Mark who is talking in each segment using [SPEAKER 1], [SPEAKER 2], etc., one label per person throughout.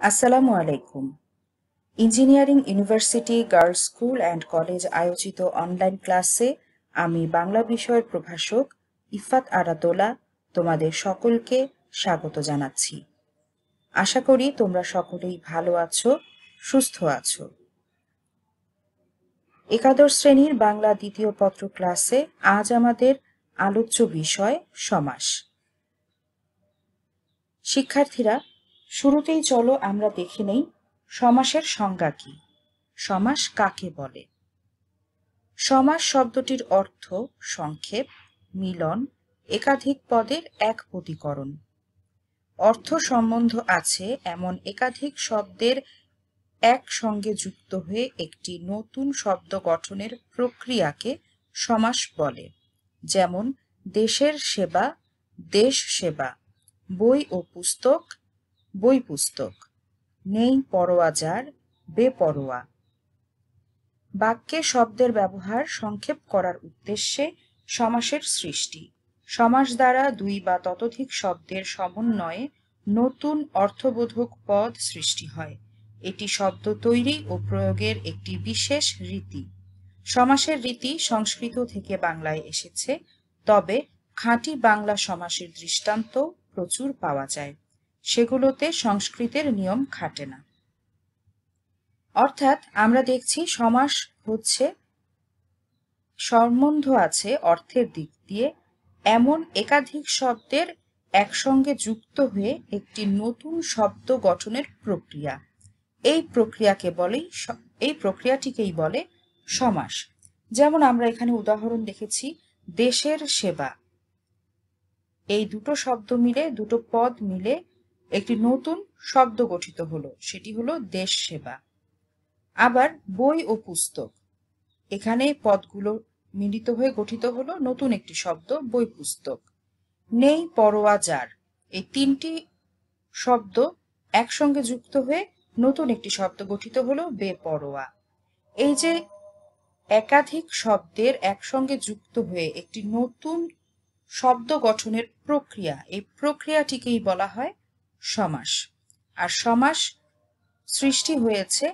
[SPEAKER 1] আসসালামু আলাইকুম। Engineering university girls school and college আয়োজিত অনলাইন ক্লাসে আমি বাংলা বিষয়ের প্রভাষক ইফাত আরাতোলা তোমাদের সকলকে স্বাগত জানাচ্ছি। আশা করি তোমরা সকলেই ভালো আছো, সুস্থ আছো। একাদশ শ্রেণির বাংলা দ্বিতীয় পত্র ক্লাসে আজ আমাদের আলোচ্য বিষয় সমাস। শিক্ষার্থীরা শুরুতেই চলো আমরা দেখে নেই সমাসের সংজ্ঞা কি। সমাস কাকে বলে? সমাস শব্দটির অর্থ সংক্ষেপ, মিলন, একাধিক পদের এক প্রতিকরণ। অর্থ সম্বন্ধ আছে এমন একাধিক শব্দের একসঙ্গে যুক্ত হয়ে একটি নতুন শব্দ গঠনের প্রক্রিয়াকে সমাস বলে, যেমন দেশের সেবা, দেশ সেবা, বই ও পুস্তক বই পুস্তক। নেই পরোয়া যার, বেপরোয়া। বাক্যে শব্দের ব্যবহার সংক্ষেপ করার উদ্দেশ্যে সমাসের সৃষ্টি। সমাস দ্বারা দুই বা ততোধিক শব্দের সমন্বয়ে নতুন অর্থবোধক পদ সৃষ্টি হয়। এটি শব্দ তৈরি ও প্রয়োগের একটি বিশেষ রীতি। সমাসের রীতি সংস্কৃত থেকে বাংলায় এসেছে, তবে খাঁটি বাংলা সমাসের দৃষ্টান্ত প্রচুর পাওয়া যায়। সেগুলোতে সংস্কৃতের নিয়ম খাটে না। অর্থাৎ আমরা দেখছি সমাস হচ্ছে সম্বন্ধ আছে অর্থের দিক দিয়ে এমন একাধিক শব্দের একসঙ্গে যুক্ত হয়ে একটি নতুন শব্দ গঠনের প্রক্রিয়া। এই প্রক্রিয়াকে বলেই এই প্রক্রিয়াটিকেই বলে সমাস। যেমন আমরা এখানে উদাহরণ দেখেছি, দেশের সেবা। এই দুটো শব্দ মিলে, দুটো পদ মিলে একটি নতুন শব্দ গঠিত হলো। সেটি হলো দেশ সেবা। আবার বই ও পুস্তক। এখানে পদগুলো মিলিত হয়ে গঠিত হলো নতুন একটি শব্দ, বই পুস্তক। নেই পরোয়া যার এই তিনটি শব্দ একসঙ্গে যুক্ত হয়ে নতুন একটি শব্দ গঠিত হলো, বেপরোয়া। এই যে একাধিক শব্দের একসঙ্গে যুক্ত হয়ে একটি নতুন শব্দ গঠনের প্রক্রিয়া, এই প্রক্রিয়াটিকেই বলা হয় সমাস। আর সমাস সৃষ্টি হয়েছে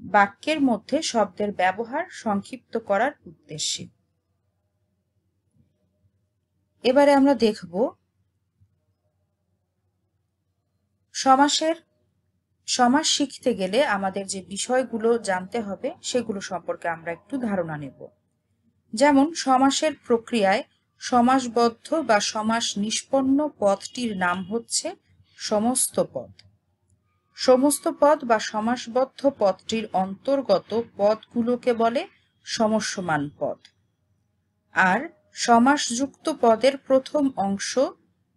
[SPEAKER 1] বাক্যের মধ্যে শব্দের ব্যবহার সংক্ষিপ্ত করার উদ্দেশ্যে। এবারে আমরা দেখব সমাসের, সমাস শিখতে গেলে আমাদের যে বিষয়গুলো জানতে হবে সেগুলো সম্পর্কে আমরা একটু ধারণা নেব। যেমন সমাসের প্রক্রিয়ায় সমাসবদ্ধ বা সমাস নিষ্পন্ন পথটির নাম হচ্ছে সমস্ত পদ। সমস্ত পদ বা সমাসবদ্ধ পদটির অন্তর্গত পদগুলোকে বলে সমস্যমান পদ। আর সমাসযুক্ত পদের প্রথম অংশ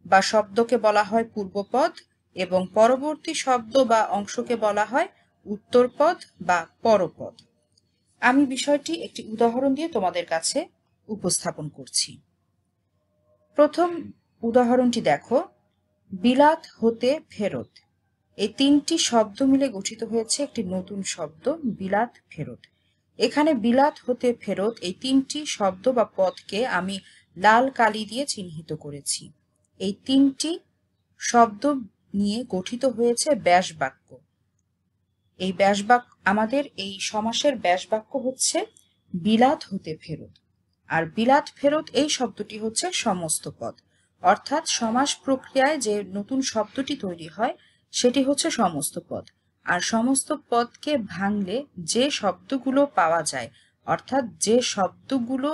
[SPEAKER 1] বা শব্দকে বলা হয় পূর্বপদ এবং পরবর্তী শব্দ বা অংশকে বলা হয় উত্তরপদ বা পরপদ। আমি বিষয়টি একটি উদাহরণ দিয়ে তোমাদের কাছে উপস্থাপন করছি। প্রথম উদাহরণটি দেখো। বিলাত হতে ফেরত। এই তিনটি শব্দ মিলে গঠিত হয়েছে, একটি নতুন শব্দ, বিলাত ফেরত। এখানে বিলাত হতে ফেরত এই তিনটি শব্দ বা পদকে আমি লাল কালি দিয়ে চিহ্নিত করেছি। এই তিনটি শব্দ নিয়ে গঠিত হয়েছে ব্যাস বাক্য এই ব্যাস বাক্য আমাদের এই সমাসের ব্যাস বাক্য হচ্ছে বিলাত হতে ফেরত। আর বিলাত ফেরত এই শব্দটি হচ্ছে সমস্ত পদ। অর্থাৎ সমাস প্রক্রিয়ায় যে নতুন শব্দটি তৈরি হয়, সেটি হচ্ছে সমস্ত পদ। আর সমস্ত পদকে ভাঙলে যে শব্দগুলো পাওয়া যায়, অর্থাৎ যে শব্দগুলো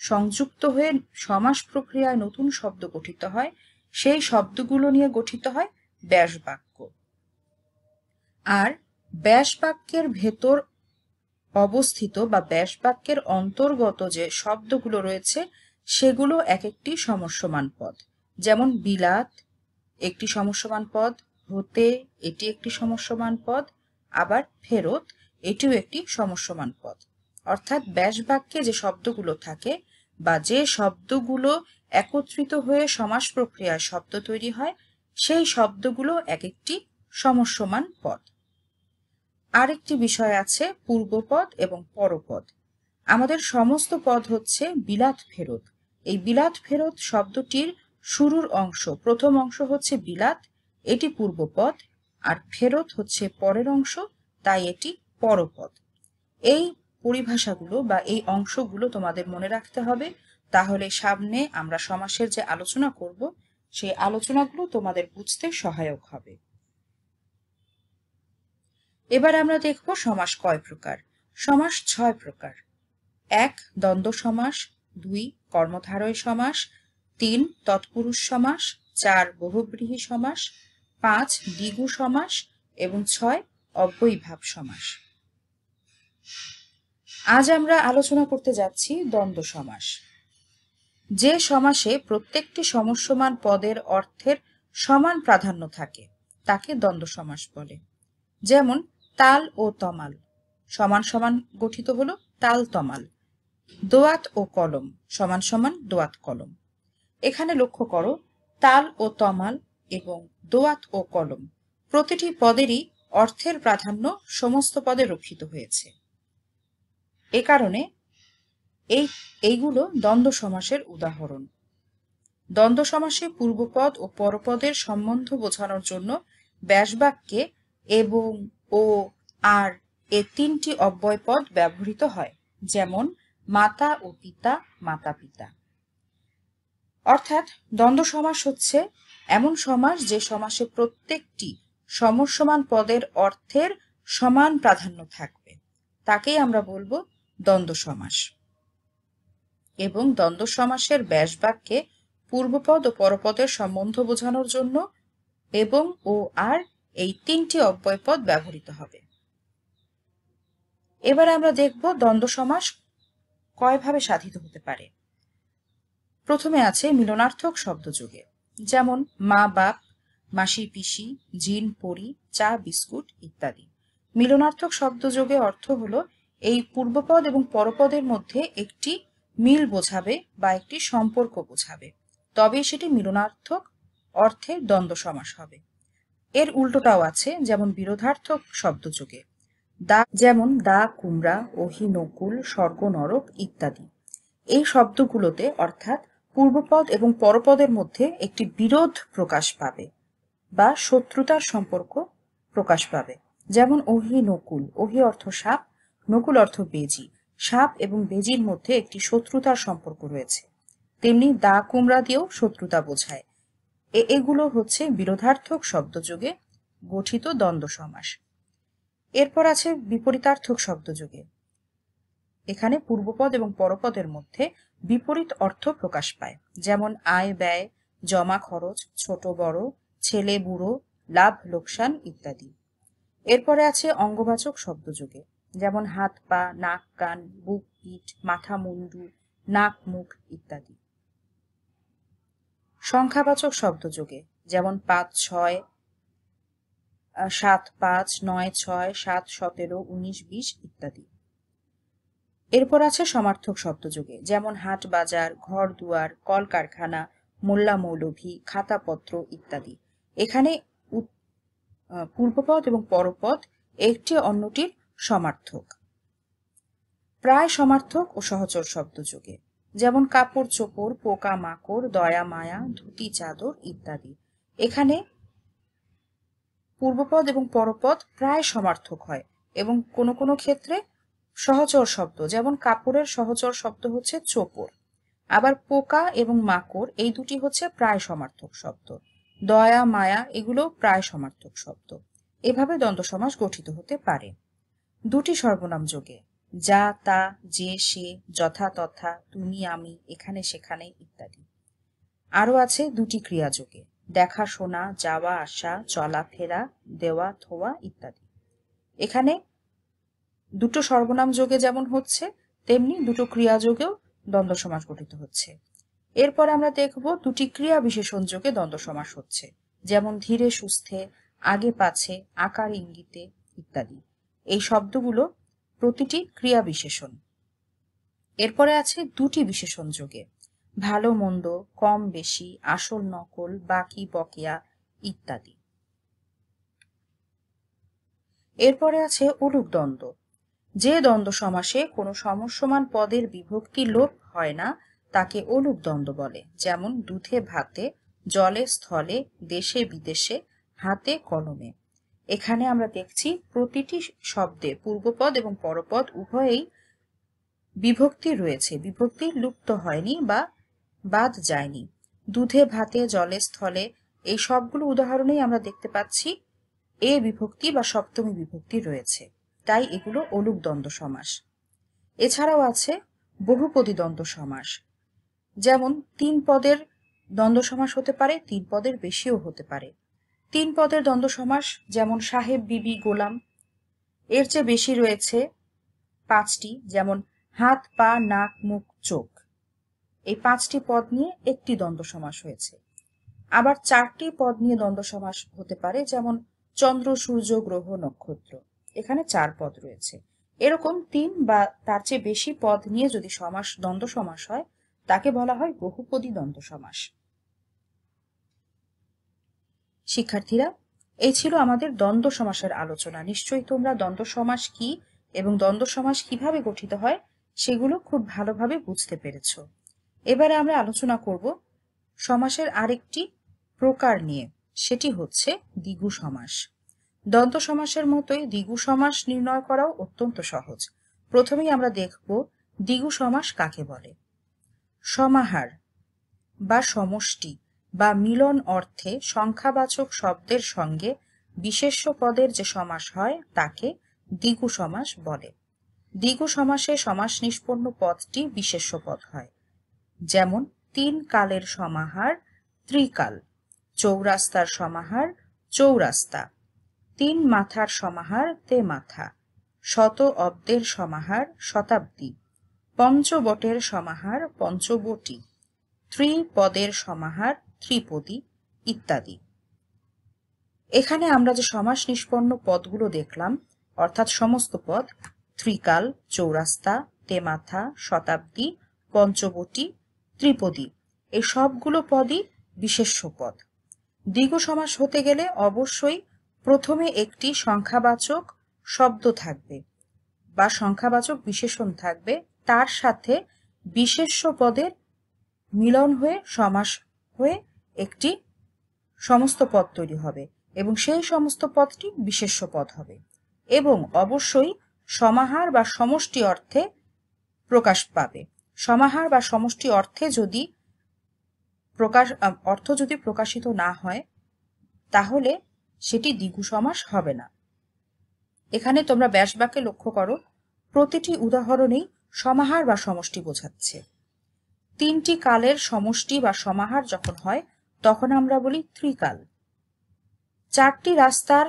[SPEAKER 1] সংযুক্ত হয়ে সমাস প্রক্রিয়ায় নতুন শব্দ গঠিত হয়, সেই শব্দগুলো নিয়ে গঠিত হয় ব্যাস বাক্য। আর ব্যাস বাক্যের ভেতর অবস্থিত বা ব্যাস বাক্যের অন্তর্গত যে শব্দগুলো রয়েছে সেগুলো এক একটি সমস্যমান পদ। যেমন বিলাত, একটি সমস্যমান পদ। হতে এটি একটি সমস্যমান পদ। আবার ফেরত, এটিও একটি সমস্যমান পদ। অর্থাৎ ব্যাস বাক্যে যে শব্দগুলো থাকে বা যে শব্দগুলো একত্রিত হয়ে সমাস প্রক্রিয়ায় শব্দ তৈরি হয়, সেই শব্দগুলো এক একটি সমস্যমান পদ। আরেকটি বিষয় আছে পূর্বপদ এবং পরপদ। আমাদের সমস্ত পদ হচ্ছে বিলাত ফেরত। এই বিলাত ফেরত শব্দটির শুরুর অংশ, প্রথম অংশ হচ্ছে বিলাত, এটি পূর্বপদ আর ফেরত হচ্ছে পরের অংশ, তাই এটি পরপদ এই পরিভাষাগুলো বা এই অংশগুলো তোমাদের মনে রাখতে হবে, তাহলে সামনে আমরা সমাসের যে আলোচনা করব, সেই আলোচনাগুলো তোমাদের বুঝতে সহায়ক হবে। এবার আমরা দেখব সমাস কয় প্রকার? সমাস ছয় প্রকার। এক, দ্বন্দ্ব সমাস, দুই, কর্মধারয় সমাস, তিন, তৎপুরুষ সমাস, চার, বহুব্রীহি সমাস, পাঁচ, দ্বিগু সমাস এবং ছয়, অব্যয়ীভাব সমাস। আজ আমরা আলোচনা করতে যাচ্ছি দ্বন্দ্ব সমাস। যে সমাসে প্রত্যেকটি সমস্যমান পদের অর্থের সমান প্রাধান্য থাকে, তাকে দ্বন্দ্ব সমাস বলে। যেমন, তাল ও তমাল। সমান সমান গঠিত হলো তাল তমাল দোয়াত ও কলম সমান সমান দোয়াত কলম। এখানে লক্ষ্য করো, তাল ও তমাল এবং দোয়াত ও কলম প্রতিটি পদেরই অর্থের প্রাধান্য সমস্ত পদে রক্ষিত হয়েছে। এ কারণে এই, এইগুলো দ্বন্দ্ব সমাসের উদাহরণ। দ্বন্দ্ব সমাসে পূর্বপদ ও পরপদের সম্বন্ধ বোঝানোর জন্য ব্যাসবাক্যে এবং ও, আর এ তিনটি অব্যয় পদ ব্যবহৃত হয়। যেমন মাতা ও পিতা, মাতা পিতা। অর্থাৎ দ্বন্দ্ব সমাস হচ্ছে এমন সমাস যে সমাসে প্রত্যেকটি সমসমান পদের অর্থের সমান প্রাধান্য থাকবে। তাকেই আমরা বলব দ্বন্দ্ব সমাস। এবং দ্বন্দ্ব সমাসের ব্যাসবাক্যে পূর্বপদ ও পরপদের সম্বন্ধ বোঝানোর জন্য এবং ও আর এই তিনটি অব্যয়পদ ব্যবহৃত হবে। এবার আমরা দেখব দ্বন্দ্ব সমাস কয়ভাবে সাধিত হতে পারে। প্রথমে আছে মিলনার্থক শব্দযোগে, যেমন মা বাপ, মাসি পিসি, জিন, পরি, চা, বিস্কুট ইত্যাদি। মিলনার্থক শব্দযোগে অর্থ হলো এই পূর্বপদ এবং পরপদের মধ্যে একটি মিল বোঝাবে বা একটি সম্পর্ক বোঝাবে। তবে সেটি মিলনার্থক অর্থে দ্বন্দ্ব সমাস হবে। এর উল্টোটাও আছে, যেমন বিরোধার্থক শব্দযোগে। দা যেমন দা, কুমড়া, ওহি, নকুল স্বর্গ নরক ইত্যাদি। এই শব্দগুলোতে অর্থাৎ পূর্বপদ এবং পরপদের মধ্যে একটি বিরোধ প্রকাশ পাবে বা শত্রুতার সম্পর্ক প্রকাশ পাবে। যেমন ওহি, নকুল। ওহি অর্থ সাপ, নকুল অর্থ বেজি। সাপ এবং বেজির মধ্যে একটি শত্রুতার সম্পর্ক রয়েছে। তেমনি দা, কুমড়া দিয়েও শত্রুতা বোঝায়। এগুলো হচ্ছে বিরোধার্থক শব্দযোগে গঠিত দ্বন্দ্ব সমাস। এরপর আছে বিপরীতার্থক শব্দযোগে। এখানে পূর্বপদ এবং পরপদের মধ্যে বিপরীত অর্থ প্রকাশ পায়। যেমন আয়, ব্যয়, জমা খরচ, ছোট, বড়, ছেলে, বুড়ো, লাভ, লোকসান ইত্যাদি। এরপরে আছে অঙ্গবাচক শব্দযোগে। যেমন হাত, পা, নাক, কান, বুক, পিঠ, মাথা, মুন্ডু, নাক, মুখ ইত্যাদি। সংখ্যাবাচক শব্দযোগে। যেমন পাঁচ, ছয় সাত পাঁচ নয় ছয় সাত সতেরো উনিশ বিশ ইত্যাদি। এরপর আছে সমার্থক শব্দযোগে, যেমন হাট বাজার, ঘর দুয়ার, কলকারখানা, মোল্লা মৌলভী, খাতাপত্র ইত্যাদি। এখানে পূর্বপদ এবং পরপদ, একটি অন্যটির সমার্থক। প্রায় সমার্থক ও সহচর শব্দযোগে, যেমন কাপড় চোপড় পোকা মাকড় দয়া মায়া ধুতি চাদর ইত্যাদি। এখানে পূর্বপদ এবং পরপদ প্রায় সমার্থক হয় এবং কোনো কোনো ক্ষেত্রে সহচর শব্দ, যেমন কাপড়ের সহচর শব্দ হচ্ছে চোপড়। আবার পোকা এবং মাকড়, এই দুটি হচ্ছে প্রায় সমার্থক শব্দ। দয়া, মায়া, এগুলো প্রায় সমার্থক শব্দ। এভাবে দ্বন্দ্ব সমাস গঠিত হতে পারে। দুটি সর্বনাম যোগে, যা, তা, যে, সে, যথা, তথা, তুমি, আমি, এখানে, সেখানে, ইত্যাদি। আরও আছে দুটি ক্রিয়াযোগে দেখাশোনা, যাওয়া আসা, চলাফেরা, দেওয়া, থোয়া ইত্যাদি। এখানে দুটো সর্বনাম যোগে যেমন হচ্ছে, তেমনি দুটো ক্রিয়া যোগেও দ্বন্দ্ব সমাস গঠিত হচ্ছে। এরপর আমরা দেখব দুটি ক্রিয়া বিশেষণ যোগে দ্বন্দ্ব সমাস হচ্ছে, যেমন ধীরে সুস্থে, আগে পাছে, আকার ইঙ্গিতে ইত্যাদি। এই শব্দগুলো প্রতিটি ক্রিয়া বিশেষণ। এরপরে আছে দুটি বিশেষণ যোগে। ভালো মন্দ, কম বেশি, আসল নকল, বাকি বকেয়া ইত্যাদি। এরপরে আছে উলুক দ্বন্দ্ব। যে দ্বন্দ্ব সমাসে কোনো সমস্যমান পদের বিভক্তি লোপ হয় না, তাকে অলুক দ্বন্দ্ব বলে, যেমন দুধে, ভাতে, জলে, স্থলে, দেশে, বিদেশে, হাতে, কলমে। এখানে আমরা দেখছি প্রতিটি শব্দে পূর্বপদ এবং পরপদ উভয়েই বিভক্তি রয়েছে, বিভক্তি লুপ্ত হয়নি বা বাদ যায়নি। দুধে, ভাতে, জলে, স্থলে এই সবগুলো উদাহরণেই আমরা দেখতে পাচ্ছি। এ বিভক্তি বা সপ্তমী বিভক্তি রয়েছে। তাই এগুলো অলুক দ্বন্দ্ব সমাস। এছাড়াও আছে বহুপদী দ্বন্দ্ব সমাস। যেমন তিন পদের দ্বন্দ্ব সমাস হতে পারে, তিন পদের বেশিও হতে পারে। তিন পদের দ্বন্দ্ব সমাস যেমন সাহেব, বিবি, গোলাম, এর চেয়ে বেশি রয়েছে পাঁচটি, যেমন হাত, পা, নাক, মুখ, চোখ। এই পাঁচটি পদ নিয়ে একটি দ্বন্দ্ব সমাস হয়েছে। আবার চারটি পদ নিয়ে দ্বন্দ্ব সমাস হতে পারে, যেমন চন্দ্র, সূর্য, গ্রহ, নক্ষত্র। এখানে চার পদ রয়েছে। এরকম তিন বা তার চেয়ে বেশি পদ নিয়ে যদি সমাস, দ্বন্দ্ব সমাস হয়, তাকে বলা হয় বহুপদী দ্বন্দ্ব সমাস। শিক্ষার্থীরা, এই ছিল আমাদের দ্বন্দ্ব সমাসের আলোচনা। নিশ্চয়ই তোমরা দ্বন্দ্ব সমাস কি এবং দ্বন্দ্ব সমাস কীভাবে গঠিত হয়, সেগুলো খুব ভালোভাবে বুঝতে পেরেছ। এবারে আমরা আলোচনা করব সমাসের আরেকটি প্রকার নিয়ে। সেটি হচ্ছে দ্বিগু সমাস। দন্ত সমাসের মতোই দ্বিগু সমাস নির্ণয় করাও অত্যন্ত সহজ। প্রথমেই আমরা দেখব দ্বিগু সমাস কাকে বলে। সমাহার বা সমষ্টি বা মিলন অর্থে সংখ্যাবাচক শব্দের সঙ্গে বিশেষ্য পদের যে সমাস হয়, তাকে দ্বিগু সমাস বলে। দ্বিগু সমাসে সমাস নিষ্পন্ন পদটি বিশেষ্য পদ হয়। যেমন তিন কালের সমাহার, ত্রিকাল, চৌরাস্তার সমাহার, চৌরাস্তা, তিন মাথার সমাহার, তে মাথা, শত অব্দের সমাহার, শতাব্দী, পঞ্চবটের সমাহার, পঞ্চবটি, ত্রিপদের সমাহার, ত্রিপদী ইত্যাদি। এখানে আমরা যে সমাস নিষ্পন্ন পদগুলো দেখলাম, অর্থাৎ সমস্ত পদ, ত্রিকাল, চৌরাস্তা তেমাথা শতাব্দী, পঞ্চবটি ত্রিপদী। এই সবগুলো পদই বিশেষ্য পদ। দ্বিগু সমাস হতে গেলে অবশ্যই প্রথমে একটি সংখ্যাবাচক শব্দ থাকবে বা সংখ্যাবাচক বিশেষণ থাকবে। তার সাথে বিশেষ্য পদের মিলন হয়ে, সমাস হয়ে একটি সমস্ত পদ তৈরি হবে এবং সেই সমস্ত পদটি বিশেষ্য পদ হবে এবং অবশ্যই সমাহার বা সমষ্টি অর্থে প্রকাশ পাবে। সমাহার বা সমষ্টি অর্থে যদি প্রকাশ অর্থ যদি প্রকাশিত না হয়, তাহলে সেটি দ্বিগু সমাস হবে না। এখানে তোমরা ব্যাসবাক্যে লক্ষ্য করো, প্রতিটি উদাহরণেই সমাহার বা সমষ্টি বোঝাচ্ছে। তিনটি কালের সমষ্টি বা সমাহার যখন হয়, তখন আমরা বলি ত্রিকাল। চারটি রাস্তার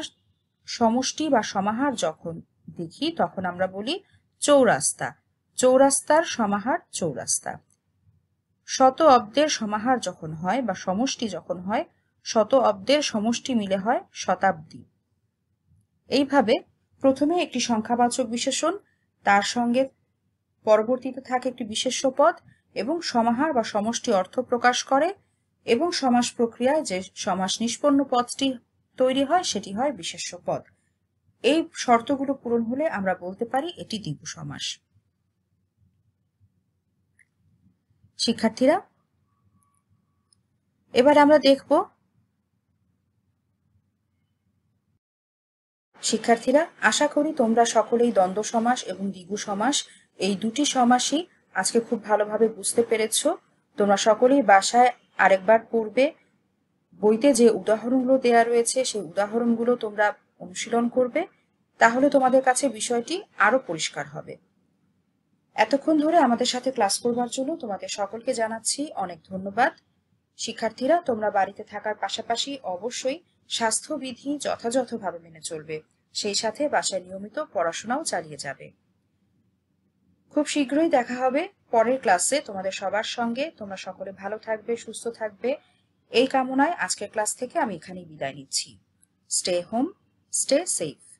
[SPEAKER 1] সমষ্টি বা সমাহার যখন দেখি, তখন আমরা বলি চৌরাস্তা। চৌরাস্তার সমাহার চৌরাস্তা। শত অব্দের সমাহার যখন হয় বা সমষ্টি যখন হয়, শত অব্দের সমষ্টি মিলে হয় শতাব্দী। এইভাবে প্রথমে একটি সংখ্যাবাচক বিশেষণ, তার সঙ্গে পরবর্তীতে থাকে একটি বিশেষ্য পদ এবং সমাহার বা সমষ্টি অর্থ প্রকাশ করে এবং সমাস প্রক্রিয়ায় যে সমাস নিষ্পন্ন পদটি তৈরি হয়, সেটি হয় বিশেষ্য পদ। এই শর্তগুলো পূরণ হলে আমরা বলতে পারি এটি দ্বিগু সমাস। শিক্ষার্থীরা। এবার আমরা দেখব শিক্ষার্থীরা, আশা করি তোমরা সকলেই দ্বন্দ্ব সমাস এবং দ্বিগু সমাস, এই দুটি সমাসই আজকে খুব ভালোভাবে বুঝতে পেরেছ। তোমরা সকলেই বাসায় আরেকবার পড়বে। বইতে যে উদাহরণগুলো দেয়া রয়েছে, সেই উদাহরণগুলো তোমরা অনুশীলন করবে। তাহলে তোমাদের কাছে বিষয়টি আরও পরিষ্কার হবে। এতক্ষণ ধরে আমাদের সাথে ক্লাস করবার জন্য তোমাদের সকলকে জানাচ্ছি অনেক ধন্যবাদ। শিক্ষার্থীরা, তোমরা বাড়িতে থাকার পাশাপাশি অবশ্যই স্বাস্থ্যবিধি যথাযথভাবে মেনে চলবে। সেই সাথে বাসায় নিয়মিত পড়াশোনাও চালিয়ে যাবে। খুব শীঘ্রই দেখা হবে পরের ক্লাসে। তোমাদের সবার সঙ্গে। তোমরা সকলে ভালো থাকবে, সুস্থ থাকবে। এই কামনায় আজকের ক্লাস থেকে আমি এখানেই বিদায় নিচ্ছি। Stay home stay safe